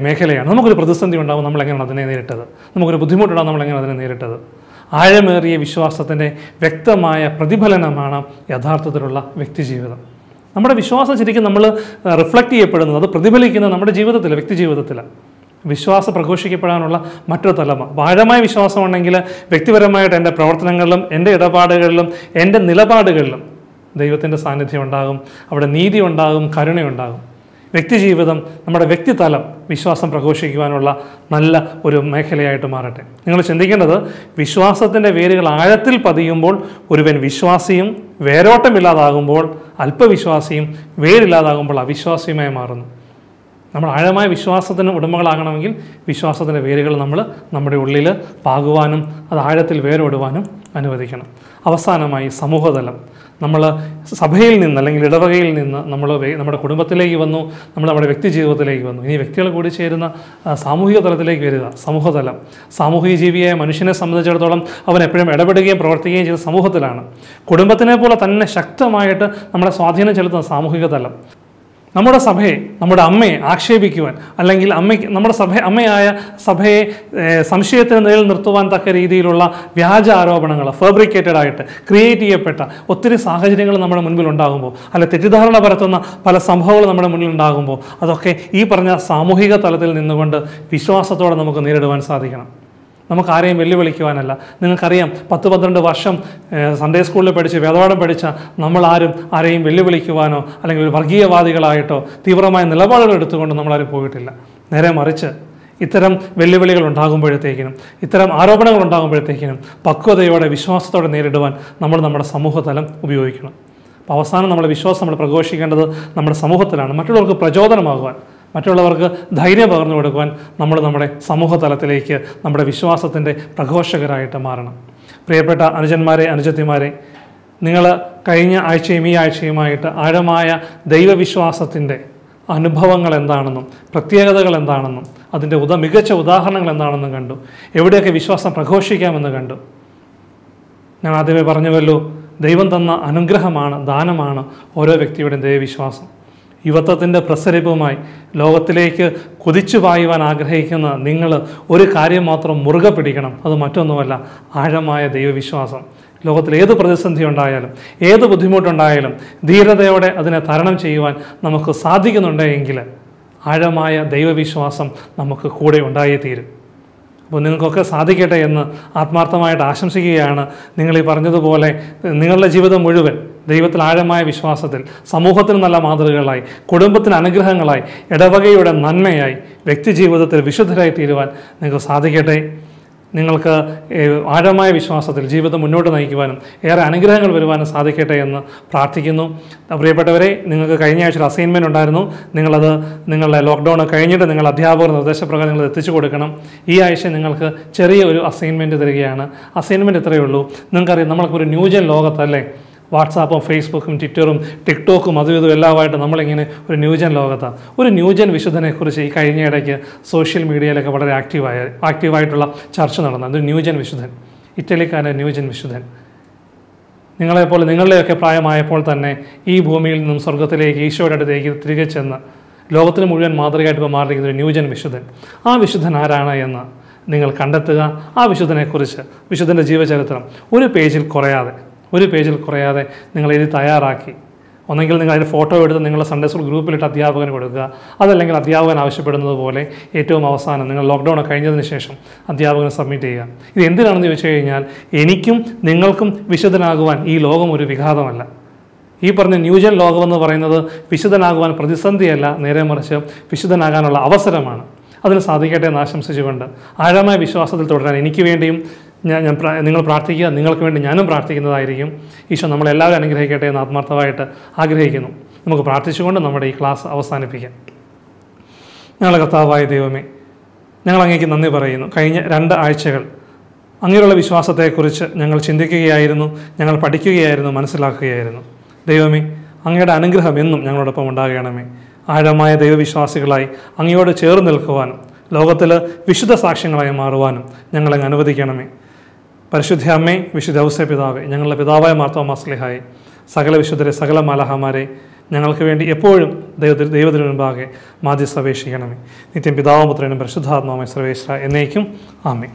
മേഖലയാണ്. നമുക്കൊരു പ്രതിസന്ധി ഉണ്ടാകും നമ്മൾ എങ്ങനെയാണ് അതിനെ നേരിട്ടത്? നമുക്കൊരു ബുദ്ധിമുട്ടുണ്ടാകും നമ്മൾ എങ്ങനെ അതിനെ നേരിട്ടത്? ആഴമേറിയ വിശ്വാസത്തിന്റെ വ്യക്തമായ പ്രതിഫലനമാണ് യഥാർത്ഥത്തിലുള്ള വ്യക്തിജീവിതം. നമ്മുടെ വിശ്വാസം ശരിക്കും നമ്മൾ റിഫ്ലക്റ്റ് ചെയ്യപ്പെടുന്നത് അത് പ്രതിഫലിക്കുന്നത് നമ്മുടെ ജീവിതത്തിൽ വ്യക്തി ജീവിതത്തിലാണ് വിശ്വാസം പ്രഘോഷിക്കപ്പെടാനുള്ള മറ്റൊരു തലമ. ആഴമായ വിശ്വാസം ഉണ്ടെങ്കിൽ വ്യക്തിപരമായിട്ട് എന്റെ പ്രവർത്തനങ്ങളിലും എന്റെ ഇടപാടുകളിലും എന്റെ നിലപാടുകളിലും ദൈവത്തിന്റെ സാന്നിധ്യം ഉണ്ടാകും. അവിടെ നീതി ഉണ്ടാകും കരുണയുണ്ടാകും വ്യക്തിജീവിതം നമ്മുടെ വ്യക്തിതലം വിശ്വാസം പ്രഘോഷിക്കുവാനുള്ള നല്ല ഒരു മേഖലയായിട്ട് മാറട്ടെ. നിങ്ങൾ ചിന്തിക്കേണ്ടത് വിശ്വാസത്തിന്റെ വേരുകൾ ആഴത്തിൽ പതിയുമ്പോൾ ഒരുവൻ വിശ്വാസിയും വേരോട്ടമില്ലാതാകുമ്പോൾ അല്പവിശ്വാസിയും വേരില്ലാതാകുമ്പോൾ അവിശ്വാസിയുമായി മാറുന്നു. നമ്മൾ ആഴമായ വിശ്വാസത്തിന് ഉടമകളാകണമെങ്കിൽ വിശ്വാസത്തിന്റെ വേരുകൾ നമ്മൾ നമ്മുടെ ഉള്ളിൽ പാകുവാനും അത് ആഴത്തിൽ വേരോടുവാനും അനുവദിക്കണം. അവസാനമായി സമൂഹതലം. നമ്മൾ സഭയിൽ നിന്ന് അല്ലെങ്കിൽ ഇടവകയിൽ നിന്ന് നമ്മൾ നമ്മുടെ കുടുംബത്തിലേക്ക് വന്നു നമ്മൾ നമ്മുടെ വ്യക്തി ജീവിതത്തിലേക്ക് വന്നു. ഇനി വ്യക്തികൾ കൂടി ചേരുന്ന സാമൂഹിക തലത്തിലേക്ക് വരിക. സമൂഹതലം. സാമൂഹിക ജീവിയായ മനുഷ്യനെ സംബന്ധിച്ചിടത്തോളം അവൻ എപ്പോഴും ഇടപെടുകയും പ്രവർത്തിക്കുകയും ചെയ്യുന്ന സമൂഹത്തിലാണ്. കുടുംബത്തിനെ പോലെ തന്നെ ശക്തമായിട്ട് നമ്മളെ സ്വാധീനം ചെലുത്തുന്ന സാമൂഹിക തലം. നമ്മുടെ സഭയെ നമ്മുടെ അമ്മയെ ആക്ഷേപിക്കുവാൻ അല്ലെങ്കിൽ അമ്മയ്ക്ക് നമ്മുടെ സഭ അമ്മയായ സഭയെ സംശയത്തിന് നിലയിൽ നിർത്തുവാൻ തക്ക രീതിയിലുള്ള വ്യാജ ആരോപണങ്ങൾ ഫാബ്രിക്കേറ്റഡ് ആയിട്ട് ക്രിയേറ്റ് ചെയ്യപ്പെട്ട ഒത്തിരി സാഹചര്യങ്ങൾ നമ്മുടെ മുൻപിൽ ഉണ്ടാകുമ്പോൾ അല്ല തെറ്റിദ്ധാരണ പരത്തുന്ന പല സംഭവങ്ങൾ നമ്മുടെ മുന്നിൽ ഉണ്ടാകുമ്പോൾ അതൊക്കെ ഈ പറഞ്ഞ സാമൂഹിക തലത്തിൽ നിന്നുകൊണ്ട് വിശ്വാസത്തോടെ നമുക്ക് നേരിടുവാൻ സാധിക്കണം. നമുക്ക് ആരെയും വെല്ലുവിളിക്കുവാനല്ല. നിങ്ങൾക്കറിയാം പത്ത് പന്ത്രണ്ട് വർഷം സൺഡേ സ്കൂളിൽ പഠിച്ച് വേദപാഠം പഠിച്ച നമ്മളാരും ആരെയും വെല്ലുവിളിക്കുവാനോ അല്ലെങ്കിൽ വർഗീയവാദികളായിട്ടോ തീവ്രമായ നിലപാടുകൾ എടുത്തുകൊണ്ട് നമ്മളാരും പോയിട്ടില്ല. നേരെ മറിച്ച് ഇത്തരം വെല്ലുവിളികൾ ഉണ്ടാകുമ്പോഴത്തേക്കിനും ഇത്തരം ആരോപണങ്ങൾ ഉണ്ടാകുമ്പോഴത്തേക്കിനും പക്വതയോടെ വിശ്വാസത്തോടെ നേരിടുവാൻ നമ്മൾ നമ്മുടെ സമൂഹതലം ഉപയോഗിക്കണം. അപ്പോൾ അവസാനം നമ്മുടെ വിശ്വാസം നമ്മൾ പ്രഘോഷിക്കേണ്ടത് നമ്മുടെ സമൂഹത്തിലാണ്. മറ്റുള്ളവർക്ക് പ്രചോദനമാകുവാൻ മറ്റുള്ളവർക്ക് ധൈര്യം പകർന്നു കൊടുക്കുവാൻ നമ്മൾ നമ്മുടെ സമൂഹ തലത്തിലേക്ക് നമ്മുടെ വിശ്വാസത്തിന്റെ പ്രഘോഷകരായിട്ട് മാറണം. പ്രിയപ്പെട്ട അനുജന്മാരെ അനുജത്തിമാരെ നിങ്ങൾ കഴിഞ്ഞ ആഴ്ചയും ഈ ആഴ്ചയുമായിട്ട് ആഴമായ ദൈവവിശ്വാസത്തിന്റെ അനുഭവങ്ങൾ എന്താണെന്നും പ്രത്യേകതകൾ എന്താണെന്നും അതിന്റെ ഉദ മികച്ച ഉദാഹരണങ്ങൾ എന്താണെന്നും കണ്ടു. എവിടെയൊക്കെ വിശ്വാസം പ്രഘോഷിക്കാമെന്ന് കണ്ടു. ഞാൻ ആദ്യമേ പറഞ്ഞുവല്ലോ ദൈവം തന്ന അനുഗ്രഹമാണ് ദാനമാണ് ഓരോ വ്യക്തിയുടെയും ദൈവവിശ്വാസം. യുവത്വത്തിന്റെ പ്രസരിപ്പുമായി ലോകത്തിലേക്ക് കുതിച്ചു പായുവാൻ ആഗ്രഹിക്കുന്ന നിങ്ങൾ ഒരു കാര്യം മാത്രം മുറുകെ പിടിക്കണം. അത് മറ്റൊന്നുമല്ല ആഴമായ ദൈവവിശ്വാസം. ലോകത്തിൽ ഏത് പ്രതിസന്ധി ഉണ്ടായാലും ഏത് ബുദ്ധിമുട്ടുണ്ടായാലും ധീരതയോടെ അതിനെ തരണം ചെയ്യുവാൻ നമുക്ക് സാധിക്കുന്നുണ്ടെങ്കിൽ ആഴമായ ദൈവവിശ്വാസം നമുക്ക് കൂടെ ഉണ്ടായേ തീരും അപ്പോൾ നിങ്ങൾക്കൊക്കെ സാധിക്കട്ടെ എന്ന് ആത്മാർത്ഥമായിട്ട് ആശംസിക്കുകയാണ്. നിങ്ങൾ ഈ പറഞ്ഞതുപോലെ നിങ്ങളുടെ ജീവിതം മുഴുവൻ ദൈവത്തിൽ ആഴമായ വിശ്വാസത്തിൽ സമൂഹത്തിന് നല്ല മാതൃകകളായി കുടുംബത്തിന് അനുഗ്രഹങ്ങളായി ഇടവകയുടെ നന്മയായി വ്യക്തി ജീവിതത്തിൽ വിശുദ്ധരായി തീരുവാൻ നിങ്ങൾക്ക് സാധിക്കട്ടെ. നിങ്ങൾക്ക് ആഴമായ വിശ്വാസത്തിൽ ജീവിതം മുന്നോട്ട് നയിക്കുവാനും ഏറെ അനുഗ്രഹങ്ങൾ വരുവാനും സാധിക്കട്ടെ എന്ന് പ്രാർത്ഥിക്കുന്നു. പ്രിയപ്പെട്ടവരെ നിങ്ങൾക്ക് കഴിഞ്ഞ ആഴ്ച ഒരു അസൈൻമെന്റ് ഉണ്ടായിരുന്നു. നിങ്ങളത് നിങ്ങളുടെ ലോക്ക്ഡൗൺ കഴിഞ്ഞിട്ട് നിങ്ങൾ അധ്യാപകർ നിർദ്ദേശപ്രകാരം നിങ്ങൾ എത്തിച്ചു കൊടുക്കണം. ഈ ആഴ്ച നിങ്ങൾക്ക് ചെറിയ ഒരു അസൈൻമെന്റ് തരികയാണ്. അസൈൻമെന്റ് ഇത്രയേ ഉള്ളൂ. നിങ്ങൾക്കറിയാം നമ്മൾക്കൊരു ന്യൂജൻ ലോകത്തല്ലേ? വാട്സാപ്പും ഫേസ്ബുക്കും ട്വിറ്ററും ടിക്ടോക്കും അതും ഇതും എല്ലാമായിട്ട് നമ്മളിങ്ങനെ ഒരു ന്യൂജൻ ലോകത്താണ്. ഒരു ന്യൂജൻ വിശുദ്ധനെക്കുറിച്ച് ഈ കഴിഞ്ഞ ഇടയ്ക്ക് സോഷ്യൽ മീഡിയയിലൊക്കെ വളരെ ആക്റ്റീവായ ആക്റ്റീവായിട്ടുള്ള ചർച്ച നടന്നു. അതൊരു ന്യൂജൻ വിശുദ്ധൻ ഇറ്റലിക്കാരൻ ന്യൂജൻ വിശുദ്ധൻ. നിങ്ങളെപ്പോലെ നിങ്ങളുടെയൊക്കെ പ്രായമായപ്പോൾ തന്നെ ഈ ഭൂമിയിൽ നിന്നും സ്വർഗത്തിലേക്ക് ഈശോയുടെ അടുത്തേക്ക് തിരികെ ചെന്ന് ലോകത്തിന് മുഴുവൻ മാതൃകയായിട്ട് ഇപ്പോൾ മാറിയിരിക്കുന്ന ഒരു ന്യൂജൻ വിശുദ്ധൻ. ആ വിശുദ്ധൻ ആരാണ് എന്ന് നിങ്ങൾ കണ്ടെത്തുക. ആ വിശുദ്ധനെക്കുറിച്ച് വിശുദ്ധന്റെ ജീവചരിത്രം ഒരു പേജിൽ കുറയാതെ ഒരു പേജിൽ കുറയാതെ നിങ്ങൾ എഴുതി തയ്യാറാക്കി. ഒന്നെങ്കിൽ നിങ്ങൾ അതിന്റെ ഫോട്ടോ എടുത്ത് നിങ്ങളുടെ സൺഡേ സ്കൂൾ ഗ്രൂപ്പിലിട്ട് അധ്യാപകന് കൊടുക്കുക. അതല്ലെങ്കിൽ അധ്യാപകൻ ആവശ്യപ്പെടുന്നത് പോലെ ഏറ്റവും അവസാനം നിങ്ങൾ ലോക്ക്ഡൗൺ കഴിഞ്ഞതിന് ശേഷം അധ്യാപകന് സബ്മിറ്റ് ചെയ്യുക. ഇത് എന്തിനാണെന്ന് ചോദിച്ചു കഴിഞ്ഞാൽ എനിക്കും നിങ്ങൾക്കും വിശുദ്ധനാകുവാൻ ഈ ലോകം ഒരു വിഘാതമല്ല. ഈ പറഞ്ഞ ന്യൂജൻ ലോകമെന്ന് പറയുന്നത് വിശുദ്ധനാകുവാൻ പ്രതിസന്ധിയല്ല നേരെ മറിച്ച് വിശുദ്ധനാകാനുള്ള അവസരമാണ്. അതിന് സാധിക്കട്ടെ എന്ന് ആശംസിച്ചുകൊണ്ട് ആഴമായ വിശ്വാസത്തിൽ തുടരാൻ എനിക്ക് വേണ്ടിയും ഞാൻ ഞാൻ നിങ്ങൾ പ്രാർത്ഥിക്കുക നിങ്ങൾക്ക് വേണ്ടി ഞാനും പ്രാർത്ഥിക്കുന്നതായിരിക്കും. ഈശോ നമ്മളെല്ലാവരും അനുഗ്രഹിക്കട്ടെ എന്ന് ആത്മാർത്ഥമായിട്ട് ആഗ്രഹിക്കുന്നു. നമുക്ക് പ്രാർത്ഥിച്ചുകൊണ്ട് നമ്മുടെ ഈ ക്ലാസ് അവസാനിപ്പിക്കാം. ഞങ്ങളുടെ കർത്താവായ ദൈവമേ ഞങ്ങൾ അങ്ങേക്ക് നന്ദി പറയുന്നു. കഴിഞ്ഞ രണ്ട് ആഴ്ചകൾ അങ്ങനെയുള്ള വിശ്വാസത്തെക്കുറിച്ച് ഞങ്ങൾ ചിന്തിക്കുകയായിരുന്നു ഞങ്ങൾ പഠിക്കുകയായിരുന്നു മനസ്സിലാക്കുകയായിരുന്നു. ദൈവമേ അങ്ങയുടെ അനുഗ്രഹം എന്നും ഞങ്ങളോടൊപ്പം ഉണ്ടാകണമേ. ആഴമായ ദൈവവിശ്വാസികളായി അങ്ങയോട് ചേർന്ന് നിൽക്കുവാനും ലോകത്തിൽ വിശുദ്ധ സാക്ഷ്യങ്ങളായി മാറുവാനും ഞങ്ങളെ അനുവദിക്കണമേ. പരിശുദ്ധ അമ്മേ വിശുദ്ധ ഔസേ പിതാവേ ഞങ്ങളുടെ പിതാവായ മാർത്തോ മാസ്ലിഹായി സകല വിശുദ്ധരെ സകല മാലഹമാരെ ഞങ്ങൾക്ക് വേണ്ടി എപ്പോഴും ദൈവത്തിന് ദൈവത്തിന് മുൻപാകെ മാധ്യസ്ഥ അപേക്ഷിക്കണമേ. നിത്യം പിതാവും പുത്രനും പരിശുദ്ധാത്മാവുമായി സർവേശ്വര എന്നേക്കും ആമേ